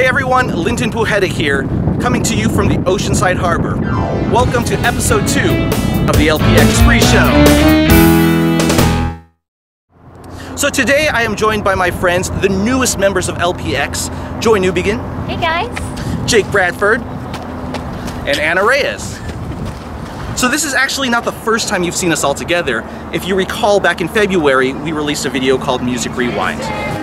Hey everyone, Lyndon Pugeda here, coming to you from the Oceanside Harbor. Welcome to episode 2 of the LPX Pre-Show. So today I am joined by my friends, the newest members of LPX, Joy Newbegin. Hey guys. Jake Bradford, and Anna Reyes. So this is actually not the first time you've seen us all together. If you recall, back in February, we released a video called Music Rewind.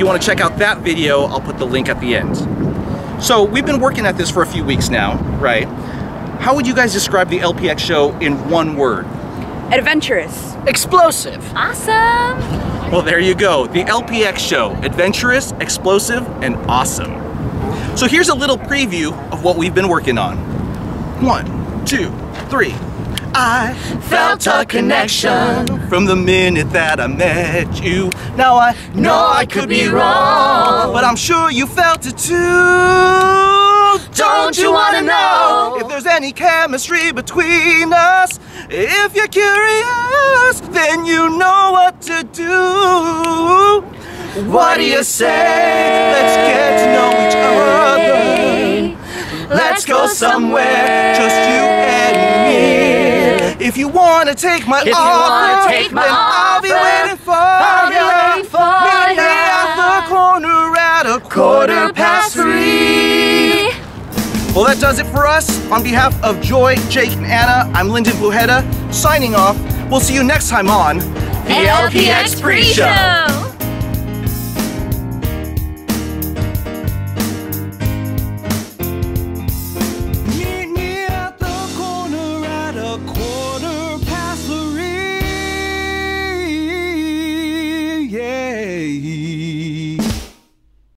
You want to check out that video, I'll put the link at the end. So we've been working at this for a few weeks now, right? How would you guys describe the LPX show in one word? Adventurous. Explosive. Awesome. Well, there you go. The LPX show. Adventurous, explosive, and awesome. So here's a little preview of what we've been working on. One, two, three. I felt a connection from the minute that I met you. Now I know I could be wrong, but I'm sure you felt it too. Don't you wanna know if there's any chemistry between us? If you're curious, then you know what to do. What do you say? Let's get to know each other. Let's go somewhere, If you wanna take my If offer, take my I'll be waiting for I'll be ya. waiting for Meet me at the corner at a quarter past three. Well, that does it for us. On behalf of Joy, Jake, and Anna, I'm Lyndon Pugeda, signing off. We'll see you next time on The LPX Pre-Show.